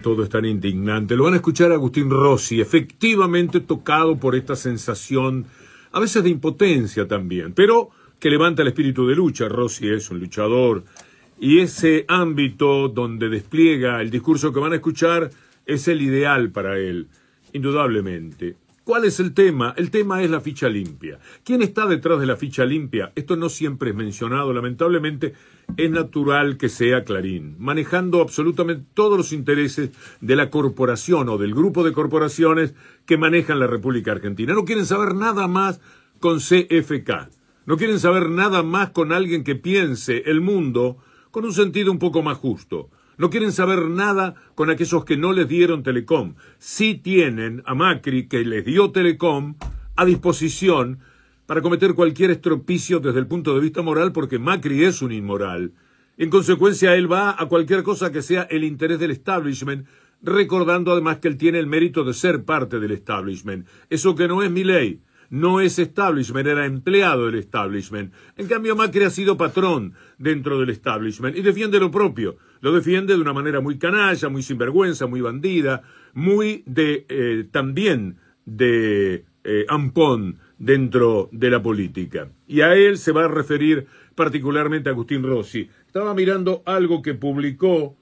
Todo es tan indignante. Lo van a escuchar Agustín Rossi, efectivamente tocado por esta sensación, a veces de impotencia también, pero que levanta el espíritu de lucha. Rossi es un luchador y ese ámbito donde despliega el discurso que van a escuchar es el ideal para él, indudablemente. ¿Cuál es el tema? El tema es la ficha limpia. ¿Quién está detrás de la ficha limpia? Esto no siempre es mencionado, lamentablemente es natural que sea Clarín, manejando absolutamente todos los intereses de la corporación o del grupo de corporaciones que manejan la República Argentina. No quieren saber nada más con CFK, no quieren saber nada más con alguien que piense el mundo con un sentido un poco más justo. No quieren saber nada con aquellos que no les dieron Telecom. Sí tienen a Macri, que les dio Telecom, a disposición para cometer cualquier estropicio desde el punto de vista moral, porque Macri es un inmoral. En consecuencia, él va a cualquier cosa que sea el interés del establishment, recordando además que él tiene el mérito de ser parte del establishment. Eso que no es mi ley no es establishment, era empleado del establishment. En cambio, Macri ha sido patrón dentro del establishment y defiende lo propio. Lo defiende de una manera muy canalla, muy sinvergüenza, muy bandida, muy de eh, también de eh, ampón dentro de la política. Y a él se va a referir particularmente Agustín Rossi. Estaba mirando algo que publicó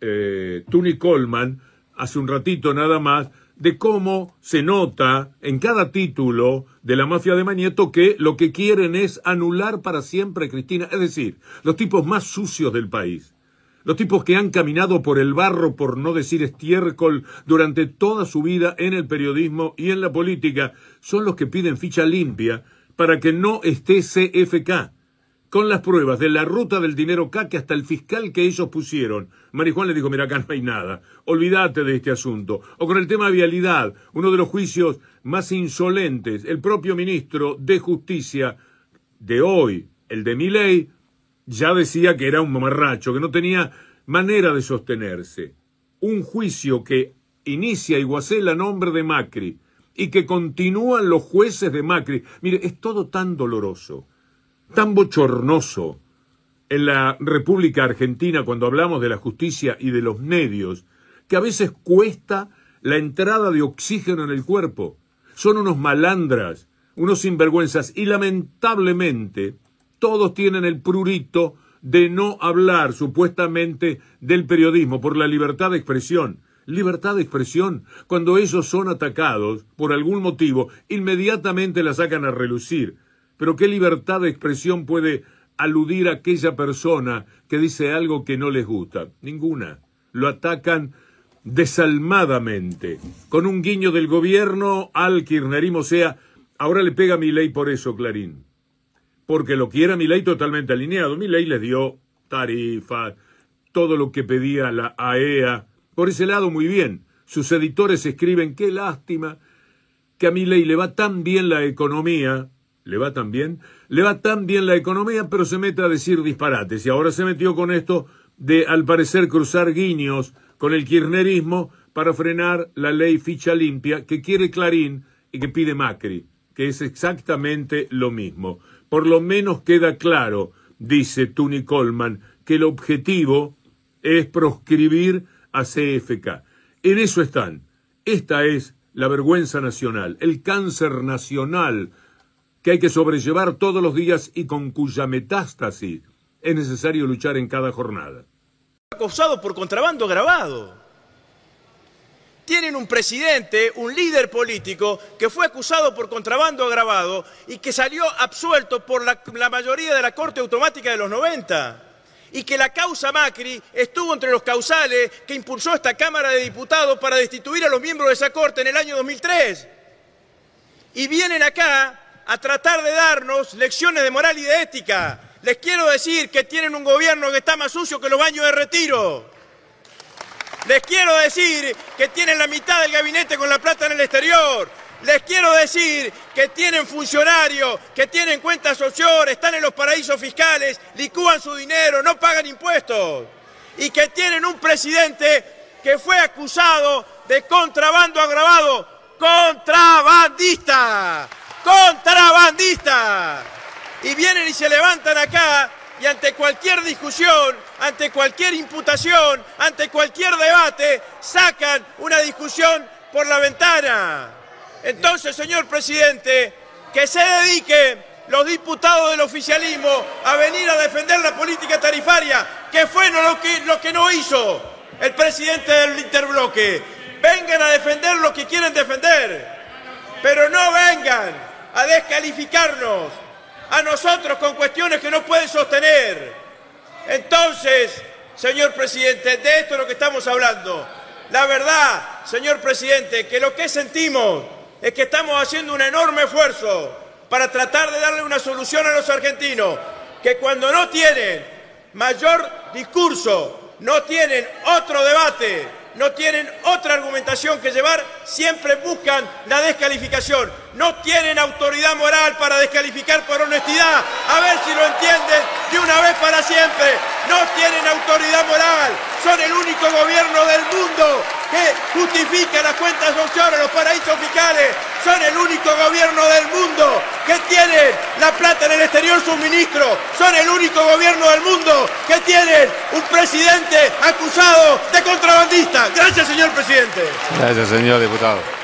eh, Tony Coleman hace un ratito nada más de cómo se nota en cada título de la mafia de Mañeto que lo que quieren es anular para siempre a Cristina, es decir, los tipos más sucios del país, los tipos que han caminado por el barro, por no decir estiércol, durante toda su vida en el periodismo y en la política, son los que piden ficha limpia para que no esté CFK con las pruebas de la ruta del dinero que hasta el fiscal que ellos pusieron. Marijuán le dijo, mira, acá no hay nada, olvídate de este asunto. O con el tema de vialidad, uno de los juicios más insolentes, el propio ministro de Justicia de hoy, el de ley, ya decía que era un mamarracho, que no tenía manera de sostenerse. Un juicio que inicia Iguacel a nombre de Macri y que continúan los jueces de Macri. Mire, es todo tan doloroso tan bochornoso en la República Argentina cuando hablamos de la justicia y de los medios, que a veces cuesta la entrada de oxígeno en el cuerpo. Son unos malandras, unos sinvergüenzas y lamentablemente todos tienen el prurito de no hablar supuestamente del periodismo por la libertad de expresión. Libertad de expresión, cuando ellos son atacados por algún motivo, inmediatamente la sacan a relucir. Pero ¿qué libertad de expresión puede aludir a aquella persona que dice algo que no les gusta? Ninguna. Lo atacan desalmadamente, con un guiño del gobierno al kirchnerismo, o sea, ahora le pega a mi ley por eso, Clarín. Porque lo quiera mi ley totalmente alineado. Mi ley le dio tarifas, todo lo que pedía la AEA. E por ese lado, muy bien. Sus editores escriben, qué lástima que a mi ley le va tan bien la economía le va tan bien, le va tan bien la economía, pero se mete a decir disparates. Y ahora se metió con esto de, al parecer, cruzar guiños con el kirchnerismo para frenar la ley ficha limpia que quiere Clarín y que pide Macri, que es exactamente lo mismo. Por lo menos queda claro, dice Tuni Coleman, que el objetivo es proscribir a CFK. En eso están. Esta es la vergüenza nacional, el cáncer nacional que hay que sobrellevar todos los días y con cuya metástasis es necesario luchar en cada jornada. Acusado por contrabando grabado. Tienen un presidente, un líder político, que fue acusado por contrabando agravado y que salió absuelto por la, la mayoría de la Corte Automática de los 90 y que la causa Macri estuvo entre los causales que impulsó esta Cámara de Diputados para destituir a los miembros de esa Corte en el año 2003. Y vienen acá a tratar de darnos lecciones de moral y de ética. Les quiero decir que tienen un gobierno que está más sucio que los baños de retiro. Les quiero decir que tienen la mitad del gabinete con la plata en el exterior. Les quiero decir que tienen funcionarios, que tienen cuentas sociales, están en los paraísos fiscales, licúan su dinero, no pagan impuestos. Y que tienen un presidente que fue acusado de contrabando agravado. ¡Contrabandista! Contrabandista. Y vienen y se levantan acá y ante cualquier discusión, ante cualquier imputación, ante cualquier debate, sacan una discusión por la ventana. Entonces, señor presidente, que se dediquen los diputados del oficialismo a venir a defender la política tarifaria, que fue lo que, lo que no hizo el presidente del interbloque. Vengan a defender lo que quieren defender, pero no vengan a descalificarnos a nosotros con cuestiones que no pueden sostener. Entonces, señor presidente, de esto es lo que estamos hablando. La verdad, señor presidente, que lo que sentimos es que estamos haciendo un enorme esfuerzo para tratar de darle una solución a los argentinos, que cuando no tienen mayor discurso, no tienen otro debate, no tienen otra argumentación que llevar, siempre buscan la descalificación. No tienen autoridad moral para descalificar por honestidad. A ver si lo entienden de una vez para siempre. No tienen autoridad moral. Son el único gobierno del mundo que justifica las cuentas offshore los paraísos fiscales. Son el único gobierno del mundo que tiene la plata en el exterior suministro. Son el único gobierno del mundo que tiene un presidente acusado de contrabandista. Gracias, señor presidente. Gracias, señor diputado.